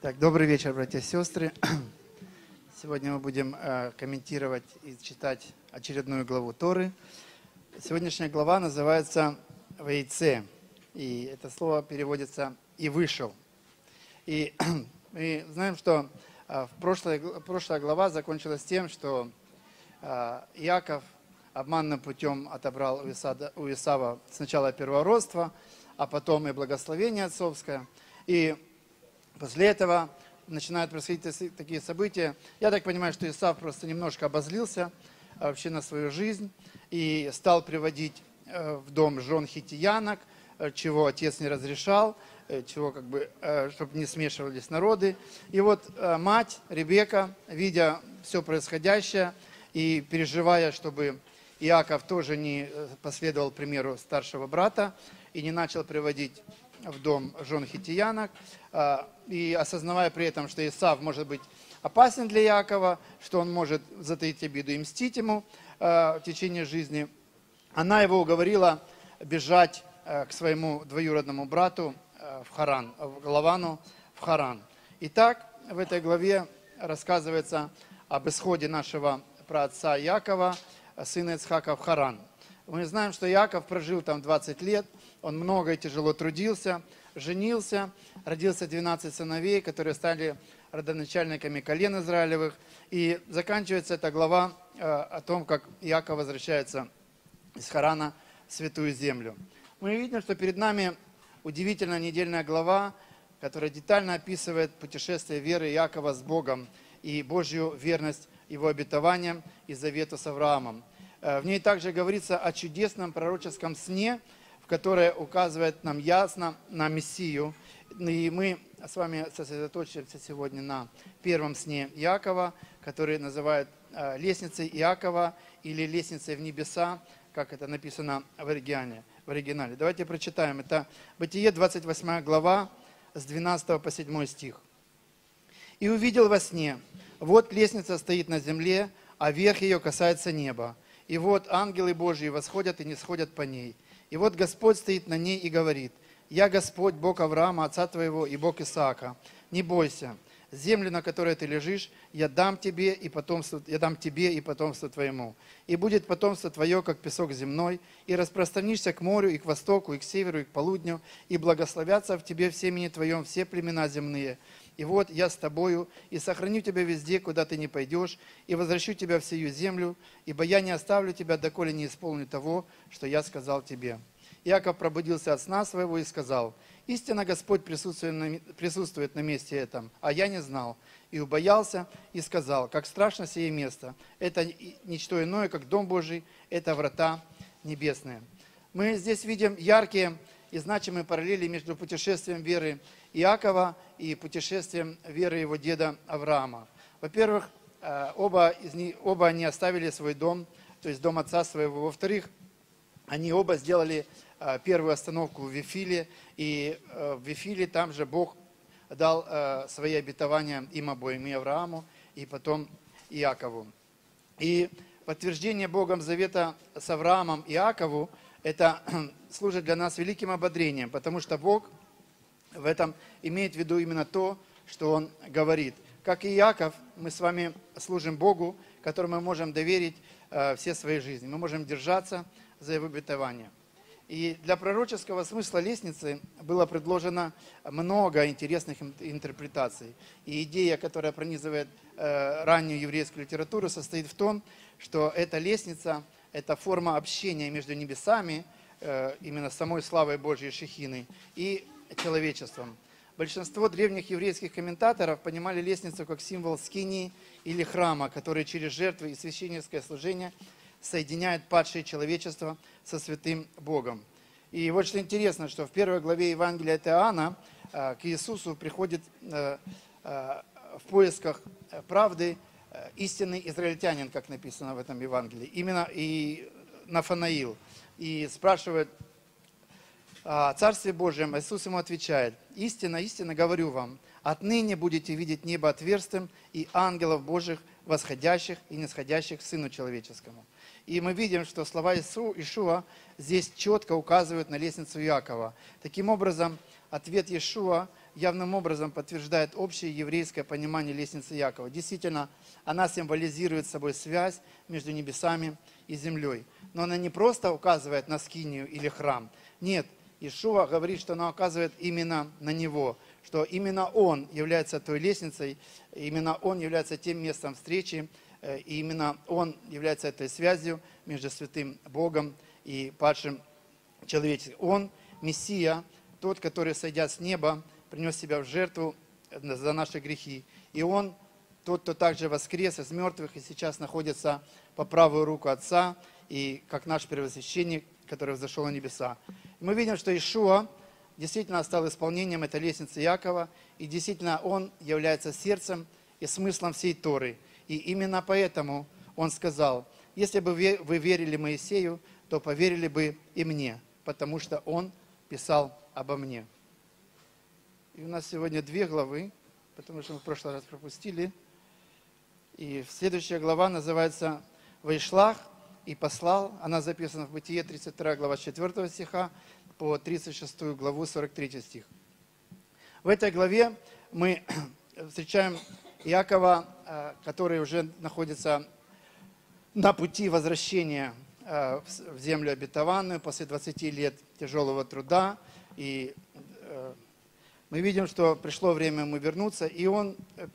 Итак, добрый вечер, братья и сестры. Сегодня мы будем э, комментировать и читать очередную главу Торы. Сегодняшняя глава называется «Вейце», и это слово переводится «и вышел». И мы знаем, что э, в прошлой, прошлая глава закончилась тем, что э, Иаков обманным путем отобрал у Исава, у Исава сначала первородство, а потом и благословение отцовское. И после этого начинают происходить такие события. Я так понимаю, что Исав просто немножко обозлился а, вообще на свою жизнь и стал приводить э, в дом жен хитиянок, э, чего отец не разрешал, э, чего как бы, чтобы не смешивались народы. И вот мать Ребека, видя все происходящее и переживая, чтобы Иаков тоже не последовал примеру старшего брата и не начал приводить в дом жен хитиянок, а, и осознавая при этом, что Исав может быть опасен для Якова, что он может затаить обиду и мстить ему а, в течение жизни, она его уговорила бежать а, к своему двоюродному брату в Харан, в Лавану, в Харан. Итак, в этой главе рассказывается об исходе нашего праотца Якова, сына Ицхака в Харан. Мы знаем, что Яков прожил там 20 лет, он много и тяжело трудился, женился, родился 12 сыновей, которые стали родоначальниками колен Израилевых. И заканчивается эта глава э, о том, как Яков возвращается из Харана в Святую Землю. Мы видим, что перед нами удивительная недельная глава, которая детально описывает путешествие веры Якова с Богом и Божью верность его обетованиям и завету с Авраамом. Э, в ней также говорится о чудесном пророческом сне – которая указывает нам ясно на Мессию. И мы с вами сосредоточимся сегодня на первом сне Якова, который называют э, лестницей Иакова или лестницей в небеса, как это написано в оригинале. В оригинале. Давайте прочитаем. Это Бытие, 28 глава, с 12 по 7 стих. «И увидел во сне, вот лестница стоит на земле, а верх ее касается неба. И вот ангелы Божьи восходят и не сходят по ней. И вот Господь стоит на ней и говорит, «Я Господь, Бог Авраама, отца твоего, и Бог Исаака. Не бойся, землю, на которой ты лежишь, я дам тебе и потомство, я дам тебе и потомство твоему. И будет потомство твое, как песок земной, и распространишься к морю, и к востоку, и к северу, и к полудню, и благословятся в тебе в семени твоем все племена земные. И вот я с тобою, и сохраню тебя везде, куда ты не пойдешь, и возвращу тебя в сию землю, ибо я не оставлю тебя, доколе не исполню того, что я сказал тебе». Иаков пробудился от сна своего и сказал, «Истинно Господь присутствует на, месте этом, а я не знал». И убоялся и сказал, «Как страшно сие место! Это ничто иное, как Дом Божий, это врата небесные». Мы здесь видим яркие и значимые параллели между путешествием веры Иакова и путешествием веры его деда Авраама. Во-первых, э, оба, из них, оба они оставили свой дом, то есть дом отца своего. Во-вторых, они оба сделали э, первую остановку в Вифиле, и э, в Вифиле там же Бог дал свои обетования им обоим, и Аврааму, и потом Иакову. И подтверждение Богом завета с Авраамом и Иакову, это служит для нас великим ободрением, потому что Бог – в этом имеет в виду именно то, что он говорит. Как и Яков, мы с вами служим Богу, которому мы можем доверить э, все свои жизни. Мы можем держаться за его обетование. И для пророческого смысла лестницы было предложено много интересных интерпретаций. И идея, которая пронизывает э, раннюю еврейскую литературу, состоит в том, что эта лестница – это форма общения между небесами, э, именно самой славой Божьей Шехины, и человечеством. Большинство древних еврейских комментаторов понимали лестницу как символ скинии или храма, который через жертвы и священническое служение соединяет падшее человечество со святым Богом. И вот что интересно, что в первой главе Евангелия от Иоанна э, к Иисусу приходит э, в поисках правды истинный израильтянин, как написано в этом Евангелии, именно и Нафанаил. И спрашивает, о Царстве Божьем, Иисус ему отвечает, «Истинно, истинно говорю вам, отныне будете видеть небо отверстым и ангелов Божьих, восходящих и нисходящих к Сыну Человеческому». И мы видим, что слова Ису, Ишуа здесь четко указывают на лестницу Иакова. Таким образом, ответ Иешуа явным образом подтверждает общее еврейское понимание лестницы Якова. Действительно, она символизирует собой связь между небесами и землей. Но она не просто указывает на скинию или храм. Нет, Ишуа говорит, что она указывает именно на него, что именно он является той лестницей, именно он является тем местом встречи, э, и именно он является этой связью между святым Богом и падшим человеческим. Он Мессия, тот, который, сойдя с неба, принес себя в жертву за наши грехи. И Он тот, кто также воскрес из мертвых и сейчас находится по правую руку Отца, и как наш первосвященник, который взошел на небеса. И мы видим, что Ишуа действительно стал исполнением этой лестницы Якова, и действительно он является сердцем и смыслом всей Торы. И именно поэтому он сказал, если бы вы верили Моисею, то поверили бы и мне, потому что он писал обо мне. И у нас сегодня две главы, потому что мы в прошлый раз пропустили. И следующая глава называется «Вайшлах и послал». Она записана в Бытие 32 глава 4 стиха по 36 главу 43 стих. В этой главе мы встречаем Иакова, э, который уже находится на пути возвращения э, в землю обетованную после 20 лет тяжелого труда и мы видим, что пришло время ему вернуться, и он, э,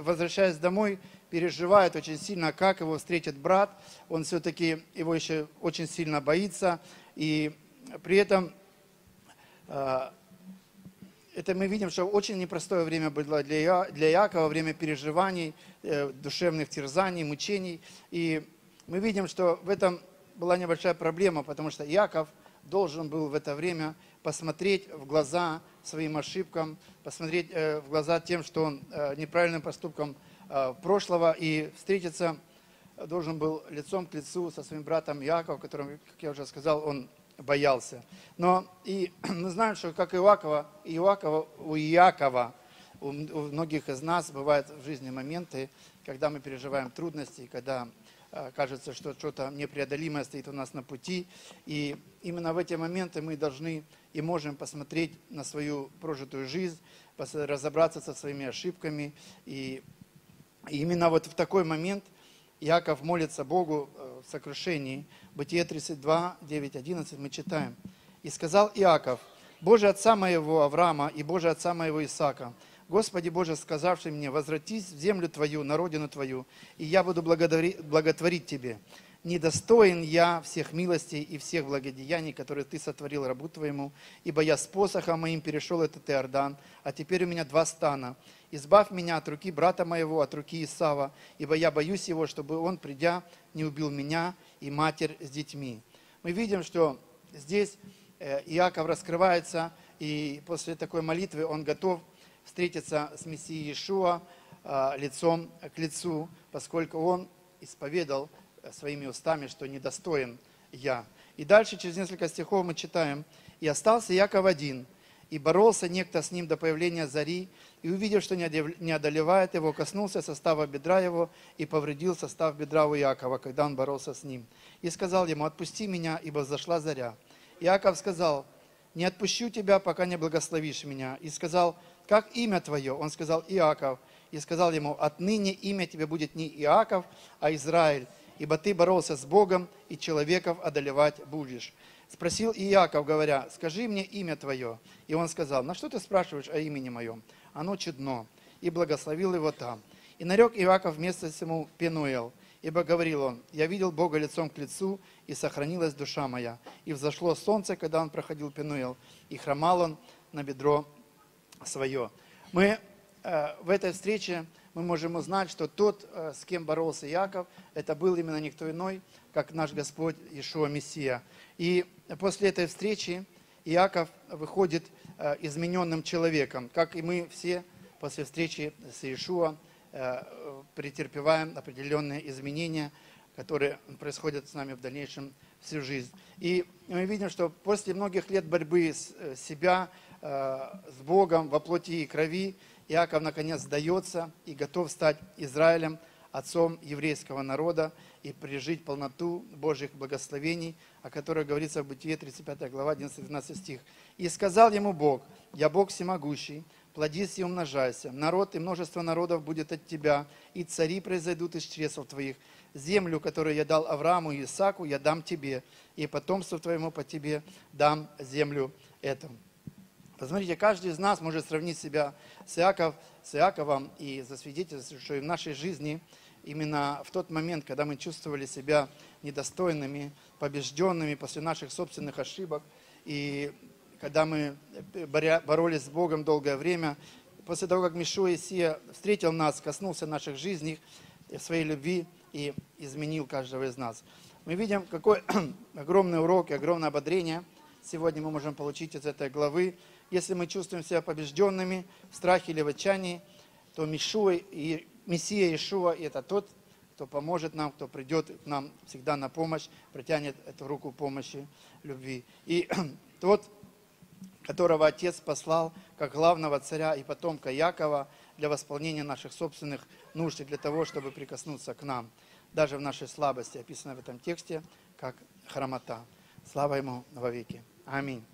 возвращаясь домой, переживает очень сильно, как его встретит брат. Он все-таки его еще очень сильно боится, и при этом э, это мы видим, что очень непростое время было для, для Иакова, время переживаний, э, душевных терзаний, мучений. И мы видим, что в этом была небольшая проблема, потому что Иаков должен был в это время посмотреть в глаза своим ошибкам, посмотреть э, в глаза тем, что он э, неправильным поступком э, прошлого и встретиться должен был лицом к лицу со своим братом Иаковом, которым, как я уже сказал, он боялся. Но и мы знаем, что как Иакова, Иакова у Иакова, у, у многих из нас бывают в жизни моменты, когда мы переживаем трудности, когда кажется, что что-то непреодолимое стоит у нас на пути. И именно в эти моменты мы должны и можем посмотреть на свою прожитую жизнь, разобраться со своими ошибками. И, именно вот в такой момент Яков молится Богу э, в сокрушении. Бытие 32, 9, 11 мы читаем. «И сказал Иаков, Боже отца моего Авраама и Боже отца моего Исаака, Господи Боже, сказавший мне, возвратись в землю Твою, на родину Твою, и я буду благотворить Тебе. Недостоин я всех милостей и всех благодеяний, которые Ты сотворил рабу Твоему, ибо я с посохом моим перешел этот Иордан, а теперь у меня два стана. Избавь меня от руки брата моего, от руки Исава, ибо я боюсь его, чтобы он, придя, не убил меня и матерь с детьми». Мы видим, что здесь э, Иаков раскрывается, и после такой молитвы он готов встретиться с Мессией Иешуа а, лицом к лицу, поскольку он исповедал э, своими устами, что недостоин я. И дальше, через несколько стихов мы читаем, «И остался Яков один, и боролся некто с ним до появления зари, и увидев, что не одолевает его, коснулся состава бедра его и повредил состав бедра у Якова, когда он боролся с ним. И сказал ему, отпусти меня, ибо взошла заря. Иаков сказал, не отпущу тебя, пока не благословишь меня. И сказал, как имя твое? Он сказал, Иаков. И сказал ему, отныне имя тебе будет не Иаков, а Израиль, ибо ты боролся с Богом и человеков одолевать будешь. Спросил Иаков, говоря, скажи мне имя твое. И он сказал, на что ты спрашиваешь о имени моем? Оно чудно. И благословил его там. И нарек Иаков вместо ему Пенуэл. Ибо говорил он, я видел Бога лицом к лицу, и сохранилась душа моя. И взошло солнце, когда он проходил Пенуэл, и хромал он на бедро свое. Мы э, в этой встрече мы можем узнать, что тот, э, с кем боролся Яков, это был именно никто иной, как наш Господь Ишуа Мессия. И после этой встречи Иаков выходит э, измененным человеком, как и мы все после встречи с Иешуа претерпеваем определенные изменения, которые происходят с нами в дальнейшем всю жизнь. И мы видим, что после многих лет борьбы с себя, с Богом во плоти и крови, Иаков наконец сдается и готов стать Израилем, отцом еврейского народа и пережить полноту Божьих благословений, о которых говорится в Бытие 35 глава 11-12 стих. «И сказал ему Бог, я Бог всемогущий, плодись и умножайся. Народ и множество народов будет от тебя, и цари произойдут из чресл твоих. Землю, которую я дал Аврааму и Исааку, я дам тебе, и потомству твоему по тебе дам землю эту. Посмотрите, каждый из нас может сравнить себя с, Иаков, с Иаковом и засвидетельствовать, что и в нашей жизни именно в тот момент, когда мы чувствовали себя недостойными, побежденными после наших собственных ошибок, и когда мы боря- боролись с Богом долгое время, после того, как Мишуа Исия встретил нас, коснулся наших жизней, э, своей любви и изменил каждого из нас. Мы видим, какой огромный урок и огромное ободрение сегодня мы можем получить из этой главы. Если мы чувствуем себя побежденными в страхе или в отчаянии, то Мишуа и Мессия Иешуа – это тот, кто поможет нам, кто придет к нам всегда на помощь, протянет эту руку помощи, любви. И тот, которого Отец послал как главного царя и потомка Якова для восполнения наших собственных нужд и для того, чтобы прикоснуться к нам, даже в нашей слабости, описано в этом тексте, как хромота. Слава Ему во веки. Аминь.